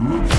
Mm-hmm.